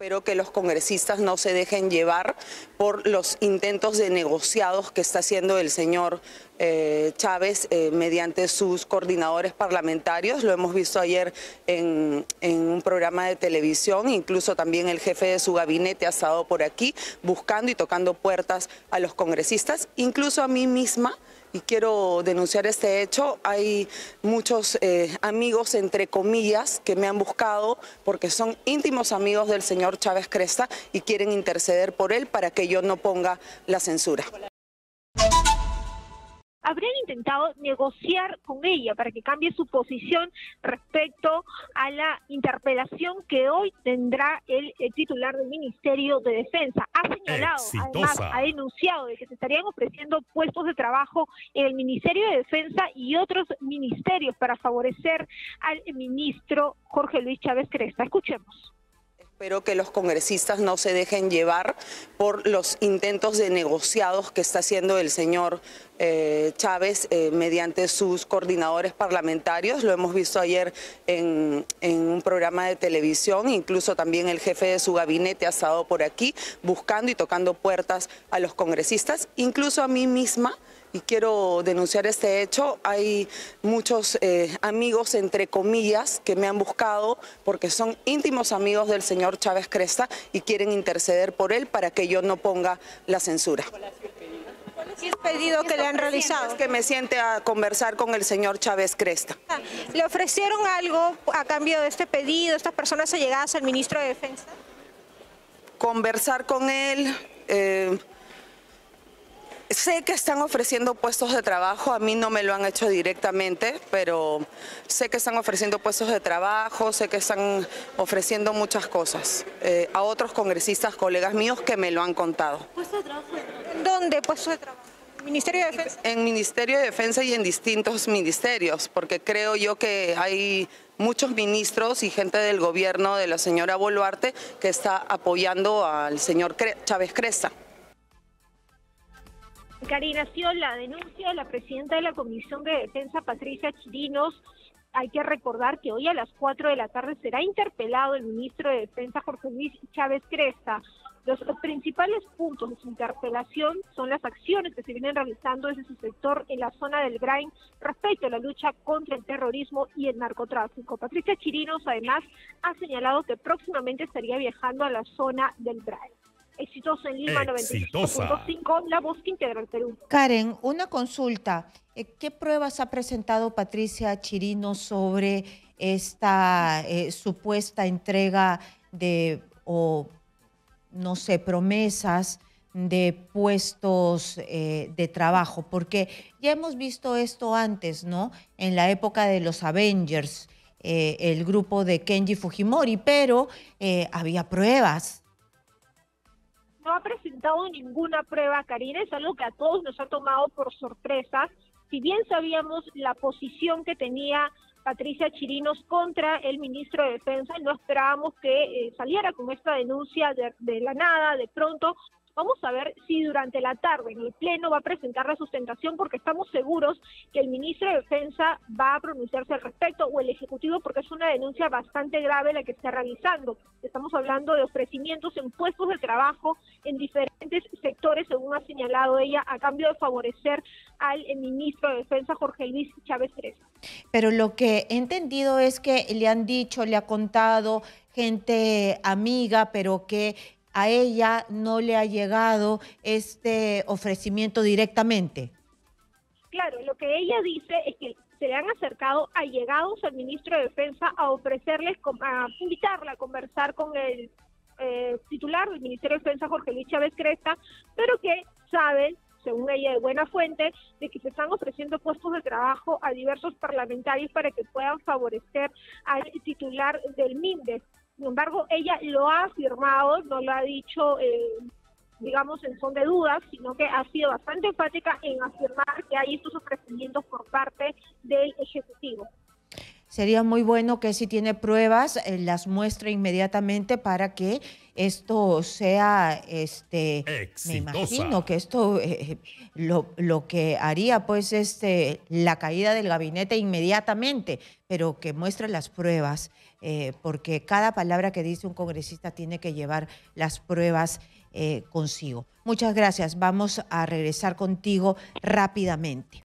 Espero que los congresistas no se dejen llevar por los intentos de negociados que está haciendo el señor eh, Chávez eh, mediante sus coordinadores parlamentarios. Lo hemos visto ayer en, un programa de televisión, incluso también el jefe de su gabinete ha estado por aquí buscando y tocando puertas a los congresistas, incluso a mí misma y quiero denunciar este hecho. Hay muchos eh, amigos, entre comillas, que me han buscado porque son íntimos amigos del señor Chávez Cresta y quieren interceder por él para que yo no ponga la censura habrían intentado negociar con ella para que cambie su posición respecto a la interpelación que hoy tendrá el, titular del Ministerio de Defensa. Ha señalado, además, ha denunciado de que se estarían ofreciendo puestos de trabajo en el Ministerio de Defensa y otros ministerios para favorecer al ministro Jorge Luis Chávez Cresta. Escuchemos. Espero que los congresistas no se dejen llevar por los intentos de negociados que está haciendo el señor eh, Chávez eh, mediante sus coordinadores parlamentarios. Lo hemos visto ayer en, en, un programa de televisión, incluso también el jefe de su gabinete ha estado por aquí buscando y tocando puertas a los congresistas, incluso a mí misma y quiero denunciar este hecho. Hay muchos eh, amigos, entre comillas, que me han buscado porque son íntimos amigos del señor Chávez Cresta y quieren interceder por él para que yo no ponga la censura. ¿Qué es pedido que le han realizado? Es que me siente a conversar con el señor Chávez Cresta. ¿Le ofrecieron algo a cambio de este pedido, estas personas allegadas al ministro de Defensa? Conversar con él... Eh, Sé que están ofreciendo puestos de trabajo, a mí no me lo han hecho directamente, pero sé que están ofreciendo puestos de trabajo, sé que están ofreciendo muchas cosas eh, a otros congresistas, colegas míos que me lo han contado. ¿Puestos de trabajo? ¿Dónde puestos de trabajo? ¿Ministerio de Defensa? En Ministerio de Defensa y en distintos ministerios, porque creo yo que hay muchos ministros y gente del gobierno de la señora Boluarte que está apoyando al señor Chávez Cresta. Karina, la denuncia de la presidenta de la Comisión de Defensa, Patricia Chirinos. Hay que recordar que hoy a las 4 de la tarde será interpelado el ministro de Defensa, Jorge Luis Chávez Cresta. Los principales puntos de su interpelación son las acciones que se vienen realizando desde su sector en la zona del Brain respecto a la lucha contra el terrorismo y el narcotráfico. Patricia Chirinos, además, ha señalado que próximamente estaría viajando a la zona del Brain exitosa en Lima 95.5, La Voz que integra el Perú. Karen, una consulta. Eh, ¿Qué pruebas ha presentado Patricia Chirino sobre esta eh, supuesta entrega de, o no sé, promesas de puestos eh, de trabajo? Porque ya hemos visto esto antes, ¿no? En la época de los Avengers. el grupo de Kenji Fujimori, pero había pruebas no ha presentado ninguna prueba, Karina, es algo que a todos nos ha tomado por sorpresa. Si bien sabíamos la posición que tenía Patricia Chirinos contra el ministro de Defensa, no esperábamos que eh, saliera con esta denuncia de, la nada, de pronto, Vamos a ver si durante la tarde en el Pleno va a presentar la sustentación porque estamos seguros que el ministro de Defensa va a pronunciarse al respecto o el Ejecutivo porque es una denuncia bastante grave la que está realizando. Estamos hablando de ofrecimientos en puestos de trabajo en diferentes sectores, según ha señalado ella, a cambio de favorecer al ministro de Defensa Jorge Luis Chávez Teresa. Pero lo que he entendido es que le han dicho, le ha contado gente amiga, pero que a ella no le ha llegado este ofrecimiento directamente. Claro, lo que ella dice es que se le han acercado allegados al ministro de Defensa a ofrecerles, a invitarla a conversar con el eh, titular del Ministerio de Defensa, Jorge Luis Chávez Cresta, pero que saben, según ella de buena fuente, de que se están ofreciendo puestos de trabajo a diversos parlamentarios para que puedan favorecer al titular del MINDES. Sin embargo, ella lo ha afirmado, no lo ha dicho, eh, digamos, en son de dudas, sino que ha sido bastante enfática en afirmar que hay estos ofrecimientos por parte del Ejecutivo. sería muy bueno que si tiene pruebas eh, las muestre inmediatamente para que esto sea, este, me imagino que esto eh, lo, lo, que haría pues este, la caída del gabinete inmediatamente, pero que muestre las pruebas, eh, porque cada palabra que dice un congresista tiene que llevar las pruebas consigo. Muchas gracias. Vamos a regresar contigo rápidamente.